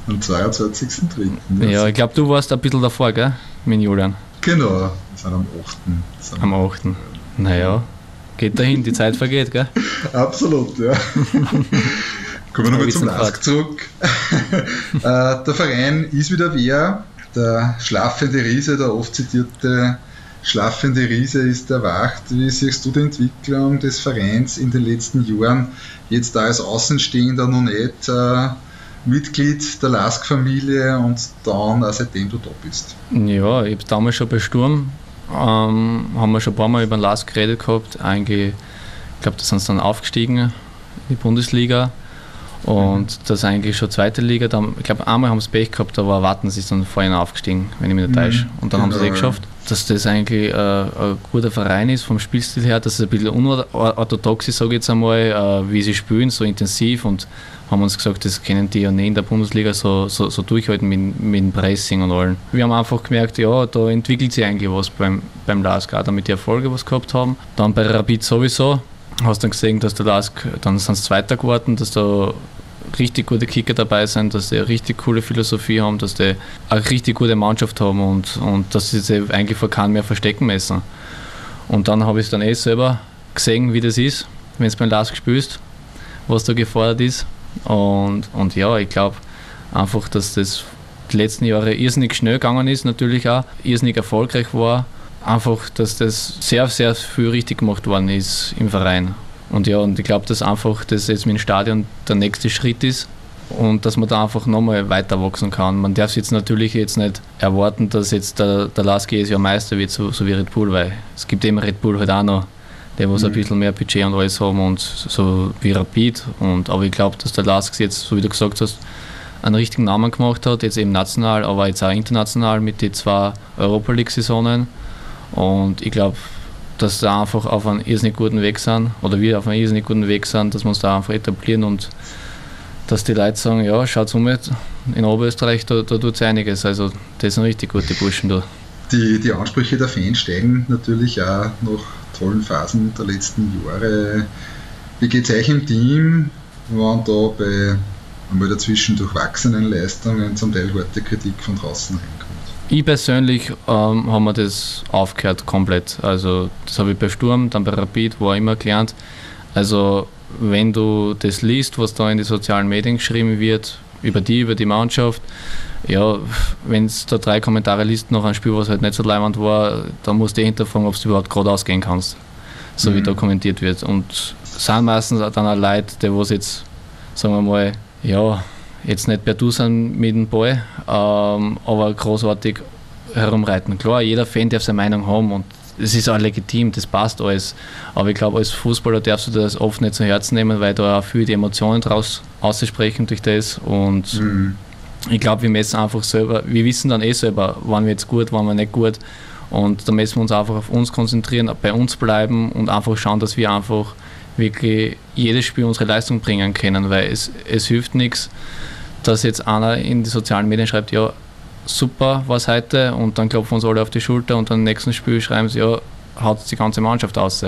S4: Am 22.03.
S5: Ja, ich glaube, du warst ein bisschen davor, gell, mit Julian?
S4: Genau, wir sind am 8.
S5: Am 8. Naja, geht dahin, die Zeit vergeht, gell? (laughs)
S4: Absolut, ja. (laughs) Kommen wir nochmal zum Lask zurück. äh, der Verein ist wieder wer, der schlafende Riese, der oft zitierte schlafende Riese ist erwacht. Wie siehst du die Entwicklung des Vereins in den letzten Jahren? Jetzt da als Außenstehender noch nicht äh, Mitglied der Lask-Familie und dann auch seitdem du da bist.
S5: Ja, ich habe damals schon bei Sturm, ähm, haben wir schon ein paar Mal über den Lask geredet gehabt. Eigentlich, ich glaube, da sind sie dann aufgestiegen in die Bundesliga. Und das ist eigentlich schon zweite Liga. Da, ich glaube, einmal haben sie Pech gehabt, aber warten sie dann vorhin aufgestiegen, wenn ich mich nicht täusche. Mhm. Und dann genau. haben sie es eh geschafft. Dass das eigentlich äh, ein guter Verein ist vom Spielstil her, dass es ein bisschen unorthodox ist, sage ich jetzt einmal, äh, wie sie spielen, so intensiv und haben uns gesagt, das können die ja nicht in der Bundesliga so, so, so durchhalten mit, mit dem Pressing und allem. Wir haben einfach gemerkt, ja, da entwickelt sich eigentlich was beim, beim LASK, damit die Erfolge was gehabt haben. Dann bei Rapid sowieso, hast dann gesehen, dass der Lask, dann sind sie Zweiter geworden, dass da richtig gute Kicker dabei sind, dass die eine richtig coole Philosophie haben, dass die eine richtig gute Mannschaft haben und, und dass sie sich eigentlich vor keinem mehr verstecken müssen. Und dann habe ich es dann eh selber gesehen, wie das ist, wenn es beim Lask spielst, was da gefordert ist. Und, und ja, ich glaube einfach, dass das die letzten Jahre irrsinnig schnell gegangen ist, natürlich auch, irrsinnig erfolgreich war einfach, dass das sehr, sehr viel richtig gemacht worden ist im Verein. Und ja, und ich glaube, dass einfach das jetzt mit dem Stadion der nächste Schritt ist und dass man da einfach nochmal weiter wachsen kann. Man darf jetzt natürlich jetzt nicht erwarten, dass jetzt der, der Lask jedes Jahr Meister wird, so, so wie Red Bull, weil es gibt eben Red Bull halt auch noch, der muss mhm. ein bisschen mehr Budget und alles haben und so wie Rapid. Und, aber ich glaube, dass der Lask jetzt, so wie du gesagt hast, einen richtigen Namen gemacht hat, jetzt eben national, aber jetzt auch international mit den zwei Europa League-Saisonen. Und ich glaube, dass da einfach auf einem irrsinnig guten Weg sind, oder wir auf einem irrsinnig guten Weg sind, dass wir uns da einfach etablieren und dass die Leute sagen, ja, schaut um, in Oberösterreich, da, da tut es einiges. Also das sind richtig gute Burschen da.
S4: Die, die Ansprüche der Fans steigen natürlich auch nach tollen Phasen der letzten Jahre. Wie geht es euch im Team, wenn da bei einmal dazwischen durchwachsenen Leistungen zum Teil harte Kritik von draußen reinkommt?
S5: Ich persönlich ähm, habe mir das aufgehört komplett. Also das habe ich bei Sturm, dann bei Rapid, wo auch immer gelernt. Also wenn du das liest, was da in die sozialen Medien geschrieben wird, über die, über die Mannschaft, ja, wenn es da drei Kommentare liest nach einem Spiel, was halt nicht so leimend war, dann musst du eh hinterfragen, ob du überhaupt geradeaus gehen kannst, so mhm. wie da kommentiert wird. Und sind meistens dann auch Leute, die was jetzt, sagen wir mal, ja, jetzt nicht per Du sind mit dem Ball, ähm, aber großartig herumreiten. Klar, jeder Fan darf seine Meinung haben und es ist auch legitim, das passt alles. Aber ich glaube, als Fußballer darfst du das oft nicht zu Herzen nehmen, weil da auch viel die Emotionen draus aussprechen durch das. Und mhm. ich glaube, wir messen einfach selber, wir wissen dann eh selber, wann wir jetzt gut, wann wir nicht gut. Und da müssen wir uns einfach auf uns konzentrieren, bei uns bleiben und einfach schauen, dass wir einfach wirklich jedes Spiel unsere Leistung bringen können, weil es, es hilft nichts, dass jetzt einer in die sozialen Medien schreibt, ja, super war es heute und dann klopfen uns alle auf die Schulter und dann im nächsten Spiel schreiben sie, ja, haut die ganze Mannschaft aus.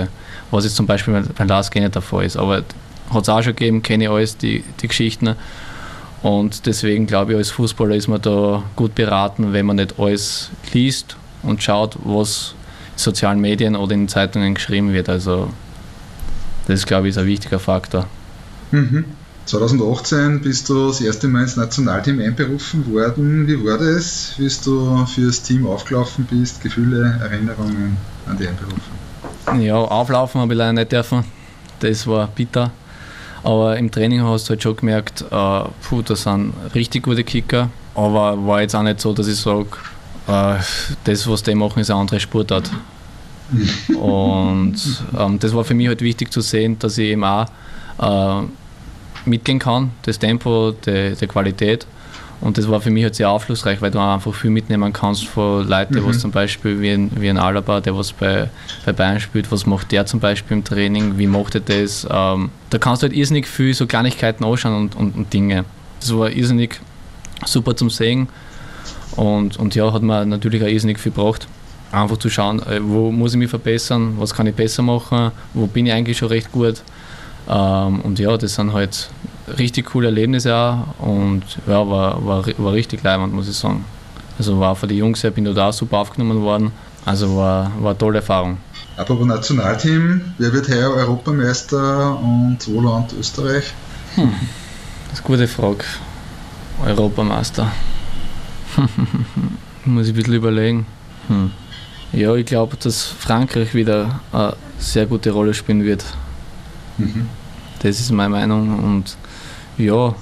S5: Was jetzt zum Beispiel bei Lars Gene der Fall ist. Aber hat es auch schon gegeben, kenne ich alles, die, die Geschichten. Und deswegen glaube ich, als Fußballer ist man da gut beraten, wenn man nicht alles liest und schaut, was in sozialen Medien oder in Zeitungen geschrieben wird. Also das, glaube ich, ist ein wichtiger Faktor.
S4: Mhm. 2018 bist du das erste Mal ins Nationalteam einberufen worden. Wie war das, wie du für das Team aufgelaufen bist? Gefühle, Erinnerungen an die Einberufung?
S5: Ja, auflaufen habe ich leider nicht dürfen. Das war bitter. Aber im Training hast du halt schon gemerkt, äh, puh, das sind richtig gute Kicker. Aber war jetzt auch nicht so, dass ich sage, äh, das, was die machen, ist eine andere Sportart. Und ähm, das war für mich halt wichtig zu sehen, dass ich eben auch äh, mitgehen kann, das Tempo, die, die Qualität. Und das war für mich halt sehr aufschlussreich, weil du einfach viel mitnehmen kannst von Leuten, mhm. was zum Beispiel wie ein, wie ein Alaba, der was bei, bei Bayern spielt, was macht der zum Beispiel im Training, wie macht er das. Ähm, da kannst du halt irrsinnig viel so Kleinigkeiten anschauen und, und, und Dinge. Das war irrsinnig super zum Sehen und, und ja, hat mir natürlich auch irrsinnig viel gebracht. Einfach zu schauen, äh, wo muss ich mich verbessern, was kann ich besser machen, wo bin ich eigentlich schon recht gut. Ähm, und ja, das sind halt richtig coole Erlebnisse auch und ja, war, war, war richtig leibend, muss ich sagen. Also war für die Jungs, ich bin da auch super aufgenommen worden. Also war, war eine tolle Erfahrung.
S4: Apropos Nationalteam, wer wird heuer Europameister und wo Land Österreich?
S5: Hm, das ist eine gute Frage. Europameister. (laughs) Muss ich ein bisschen überlegen. Hm. Ja, ich glaube, dass Frankreich wieder eine sehr gute Rolle spielen wird. Mhm. Das ist meine Meinung. Und ja,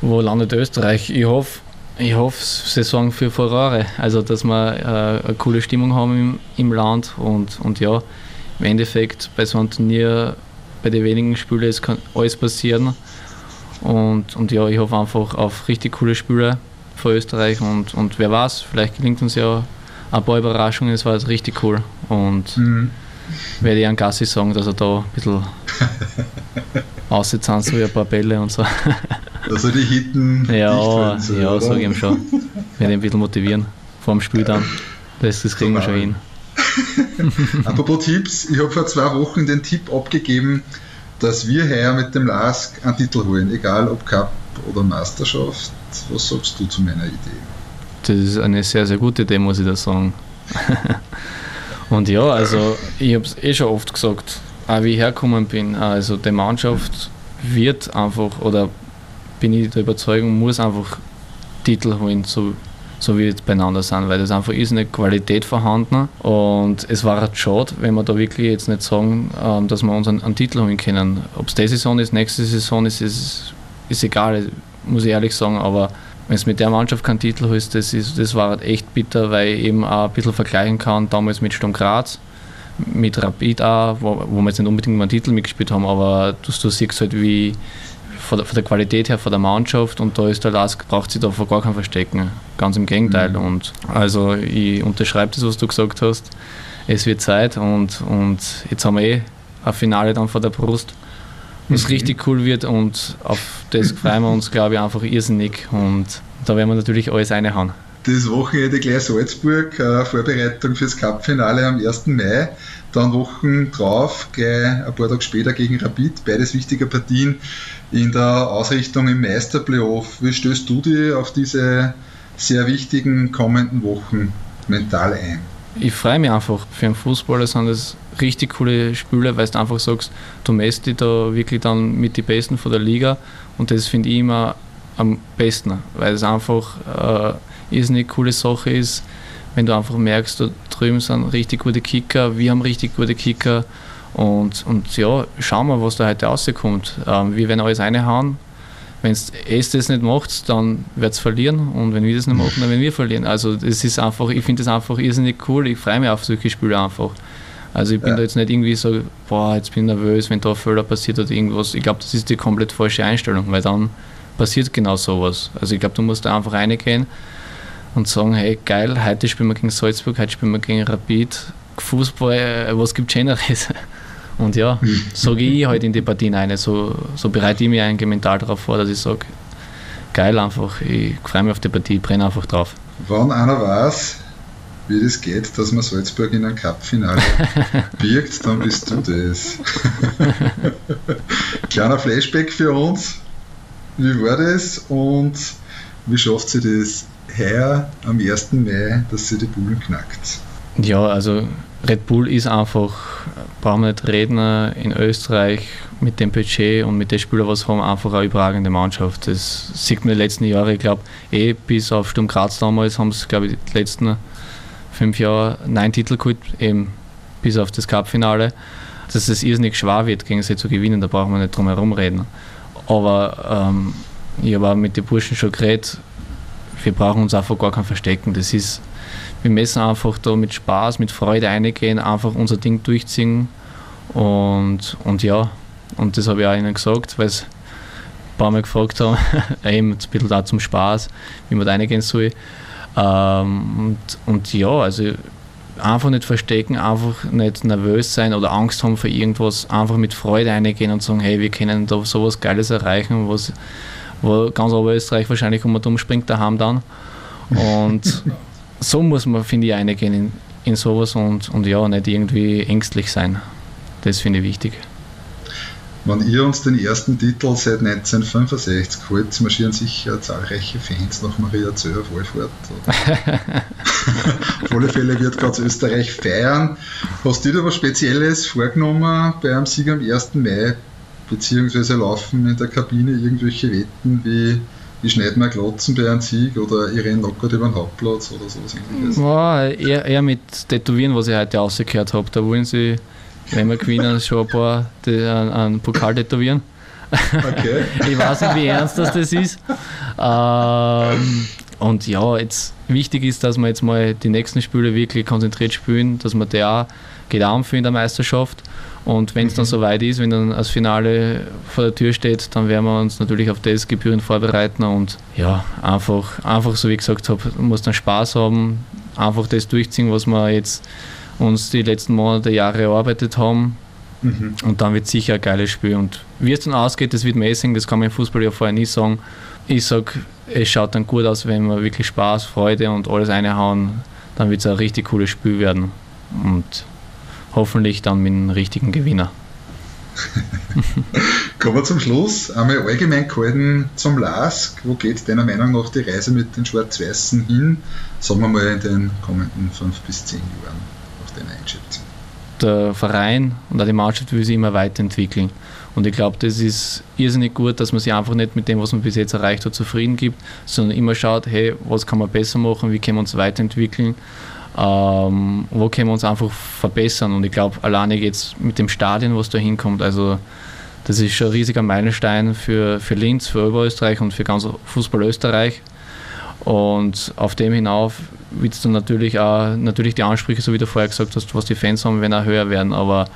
S5: wo landet Österreich? Ich hoffe, ich hoffe, Saison für Furore. Also, dass wir äh, eine coole Stimmung haben im, im Land. Und, und ja, im Endeffekt bei so einem Turnier, bei den wenigen Spielen, es kann alles passieren. Und, und ja, ich hoffe einfach auf richtig coole Spiele für Österreich. Und, und wer weiß, vielleicht gelingt uns ja ein paar Überraschungen. Es war jetzt richtig cool. Und mhm werde ich an Gassi sagen, dass er da ein bisschen (laughs) aussitzen so wie ein paar Bälle und so. (laughs)
S4: Also die Hitten.
S5: Ja, so, ja, sage ich ihm schon. Werde ihn ein bisschen motivieren vor dem Spiel dann. Das, das kriegen wir schon hin. (laughs)
S4: Apropos Tipps, ich habe vor zwei Wochen den Tipp abgegeben, dass wir heuer mit dem LASK einen Titel holen, egal ob Cup oder Meisterschaft. Was sagst du zu meiner Idee?
S5: Das ist eine sehr, sehr gute Idee, muss ich da sagen. (laughs) Und ja, also ich habe es eh schon oft gesagt, auch wie ich hergekommen bin. Also die Mannschaft wird einfach, oder bin ich der Überzeugung, muss einfach Titel holen, so, so wie jetzt beieinander sind, weil das einfach ist eine Qualität vorhanden. Und es war halt schade, wenn wir da wirklich jetzt nicht sagen, ähm, dass wir uns einen Titel holen können. Ob es diese Saison ist, nächste Saison ist, ist, ist egal, muss ich ehrlich sagen, aber wenn es mit der Mannschaft keinen Titel holst, das, ist, das war echt bitter, weil ich eben auch ein bisschen vergleichen kann, damals mit Sturm Graz, mit Rapid auch, wo, wo wir jetzt nicht unbedingt mal einen Titel mitgespielt haben, aber du, du siehst halt, wie von der, von der, Qualität her, von der Mannschaft und da ist der Lask, braucht sich da vor gar kein Verstecken. Ganz im Gegenteil. Mhm. Und also ich unterschreibe das, was du gesagt hast. Es wird Zeit und, und jetzt haben wir eh ein Finale dann vor der Brust, was mhm. richtig cool wird und auf das freuen wir uns, glaube ich, einfach irrsinnig und da werden wir natürlich alles reinhauen.
S4: Das Wochenende gleich Salzburg, äh, Vorbereitung fürs Cup-Finale am 1. Mai. Dann Wochen drauf, gleich ein paar Tage später gegen Rapid, beides wichtige Partien in der Ausrichtung im Meisterplayoff. Wie stößt du dich auf diese sehr wichtigen kommenden Wochen mental ein?
S5: Ich freue mich einfach. Für einen Fußballer sind das richtig coole Spiele, weil du einfach sagst, du messt dich da wirklich dann mit den Besten von der Liga und das finde ich immer am besten, weil es einfach äh, eine coole Sache ist, wenn du einfach merkst, da drüben sind richtig gute Kicker, wir haben richtig gute Kicker und, und ja, schauen wir, was da heute rauskommt. Ähm, wir werden alles reinhauen. Wenn es das nicht macht, dann wird es verlieren und wenn wir das nicht machen, dann werden wir verlieren. Also das ist einfach, ich finde das einfach irrsinnig cool, ich freue mich auf solche Spiele einfach. Also ich bin ja. da jetzt nicht irgendwie so, boah, jetzt bin ich nervös, wenn da ein Fehler passiert oder irgendwas. Ich glaube, das ist die komplett falsche Einstellung, weil dann passiert genau sowas. Also ich glaube, du musst da einfach reingehen und sagen, hey geil, heute spielen wir gegen Salzburg, heute spielen wir gegen Rapid. Fußball, äh, was gibt Schöneres? Und ja, so gehe ich halt in die Partien rein. So, so bereite ich mich eigentlich mental darauf vor, dass ich sage, geil einfach, ich freue mich auf die Partie, ich brenne einfach drauf.
S4: Wenn einer weiß, wie das geht, dass man Salzburg in ein Cup-Finale (laughs) birgt, dann bist du das. (laughs) Kleiner Flashback für uns. Wie war das und wie schafft sie das heuer am 1. Mai, dass sie die Bullen knackt?
S5: Ja, also Red Bull ist einfach, brauchen wir nicht reden, in Österreich mit dem Budget und mit den Spielern, was haben, einfach eine überragende Mannschaft. Das sieht man in den letzten Jahren. Ich glaube, eh bis auf Sturm Graz damals haben sie, glaube ich, die letzten fünf Jahre neun Titel geholt, eben bis auf das Cup-Finale. Dass es irrsinnig schwer wird, gegen sie zu gewinnen, da brauchen wir nicht drum herum reden. Aber ähm, ich habe auch mit den Burschen schon geredet, wir brauchen uns einfach gar kein Verstecken. Das ist, wir müssen einfach da mit Spaß, mit Freude eingehen, einfach unser Ding durchziehen. Und, und ja, und das habe ich auch ihnen gesagt, weil sie ein paar Mal gefragt haben, (laughs) eben ein bisschen da zum Spaß, wie man da reingehen soll. Ähm, und, und ja, also einfach nicht verstecken, einfach nicht nervös sein oder Angst haben vor irgendwas, einfach mit Freude eingehen und sagen, hey, wir können da sowas Geiles erreichen, was wo ganz Oberösterreich wahrscheinlich um und um springt daheim dann. Und (laughs) so muss man, finde ich, eingehen in, in sowas und, und ja, nicht irgendwie ängstlich sein. Das finde ich wichtig.
S4: Wenn ihr uns den ersten Titel seit 1965 holt, marschieren sicher zahlreiche Fans nach Maria Zöhr auf Wallfahrt. (laughs) auf alle Fälle wird ganz Österreich feiern. Hast du dir was Spezielles vorgenommen beim Sieg am 1. Mai? beziehungsweise laufen in der Kabine irgendwelche Wetten wie wie schneiden wir Glotzen bei einem Sieg oder ich renne locker über den Hauptplatz oder sowas ähnliches?
S5: Ja, eher, eher mit Tätowieren, was ich heute rausgehört habe. Da wollen sie, wenn wir gewinnen, (laughs) schon ein paar die, einen, einen Pokal tätowieren. Okay. (laughs) ich weiß nicht, wie ernst das, das ist. Ähm, und ja, jetzt wichtig ist, dass wir jetzt mal die nächsten Spiele wirklich konzentriert spielen, dass wir da geht für in der Meisterschaft und wenn es dann soweit ist, wenn dann das Finale vor der Tür steht, dann werden wir uns natürlich auf das gebührend vorbereiten und ja, einfach, einfach so wie ich gesagt habe, muss dann Spaß haben, einfach das durchziehen, was wir jetzt uns die letzten Monate, Jahre erarbeitet haben. Mhm. Und dann wird es sicher ein geiles Spiel. Und wie es dann ausgeht, das wird Messing, das kann man im Fußball ja vorher nie sagen. Ich sage, es schaut dann gut aus, wenn wir wirklich Spaß, Freude und alles reinhauen, dann wird es ein richtig cooles Spiel werden. Und hoffentlich dann mit dem richtigen Gewinner. (laughs)
S4: Kommen wir zum Schluss. Einmal allgemein gehalten zum LASK. Wo geht deiner Meinung nach die Reise mit den Schwarz-Weißen hin? Sagen wir mal in den kommenden fünf bis zehn Jahren, nach deiner Einschätzung.
S5: Der Verein und auch die Mannschaft will sich immer weiterentwickeln. Und ich glaube, das ist irrsinnig gut, dass man sich einfach nicht mit dem, was man bis jetzt erreicht hat, zufrieden gibt, sondern immer schaut, hey, was kann man besser machen, wie können wir uns weiterentwickeln ähm, wo können wir uns einfach verbessern. Und ich glaube, alleine geht es mit dem Stadion, was da hinkommt. Also das ist schon ein riesiger Meilenstein für, für Linz, für Oberösterreich und für ganz Fußball Österreich. Und auf dem hinauf wird es dann natürlich auch natürlich die Ansprüche, so wie du vorher gesagt hast, was die Fans haben, werden auch höher werden. Aber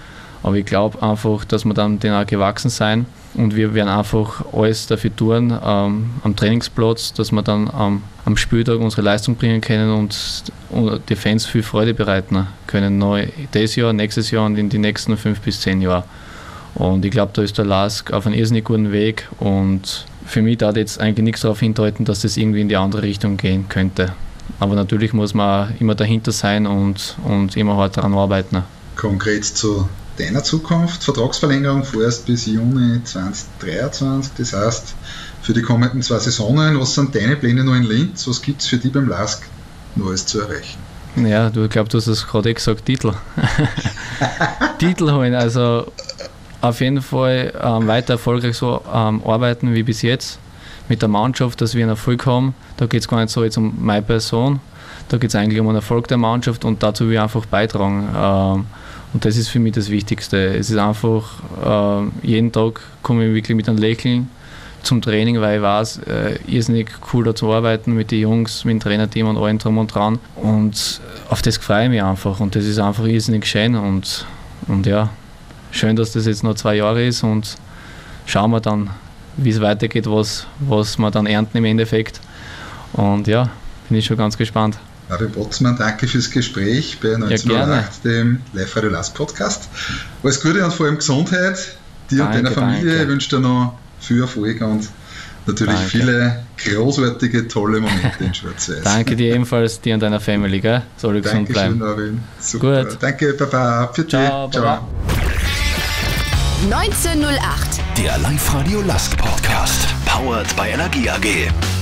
S5: Aber ich glaube einfach, dass wir dann denen auch gewachsen sein und wir werden einfach alles dafür tun ähm, am Trainingsplatz, dass wir dann ähm, am Spieltag unsere Leistung bringen können und, und die Fans viel Freude bereiten können. Neu dieses Jahr, nächstes Jahr und in die nächsten fünf bis zehn Jahre. Und ich glaube, da ist der Lask auf einem irrsinnig guten Weg und für mich da jetzt eigentlich nichts darauf hindeuten, dass das irgendwie in die andere Richtung gehen könnte. Aber natürlich muss man immer dahinter sein und, und immer hart daran arbeiten.
S4: Konkret zu deiner Zukunft, Vertragsverlängerung vorerst bis Juni 2023, das heißt für die kommenden zwei Saisonen, was sind deine Pläne noch in Linz, was gibt es für dich beim LASK Neues zu erreichen?
S5: Ja, du glaubst, du hast es gerade eh gesagt, Titel. (laughs) Titel holen, also auf jeden Fall ähm, weiter erfolgreich so ähm, arbeiten wie bis jetzt mit der Mannschaft, dass wir einen Erfolg haben. Da geht es gar nicht so jetzt um meine Person, da geht es eigentlich um den Erfolg der Mannschaft und dazu will ich einfach beitragen. Ähm, und das ist für mich das Wichtigste. Es ist einfach, äh, jeden Tag komme ich wirklich mit einem Lächeln zum Training, weil ich weiß, äh, irrsinnig cool da zu arbeiten mit den Jungs, mit dem Trainerteam und allen drum und dran. Und auf das freue ich mich einfach und das ist einfach irrsinnig schön und, und ja, schön, dass das jetzt noch zwei Jahre ist und schauen wir dann, wie es weitergeht, was, was wir dann ernten im Endeffekt. Und ja, bin ich schon ganz gespannt.
S4: Mario Botzmann, danke fürs Gespräch bei 1908, ja, dem Live Radio Last Podcast. Alles Gute und vor allem Gesundheit. Dir danke, und deiner Familie danke. wünsche dir noch viel Erfolg und natürlich danke. viele großartige, tolle Momente in Schwarz-Weiß. (laughs)
S5: danke dir ebenfalls, dir und deiner Family, gell? Soll gesund bleiben.
S4: Schön, Super. Gut. Danke, Baba. Für Ciao,
S2: Ciao. Baba. 1908. Der Live-Radio Last Podcast. Powered by Energie AG.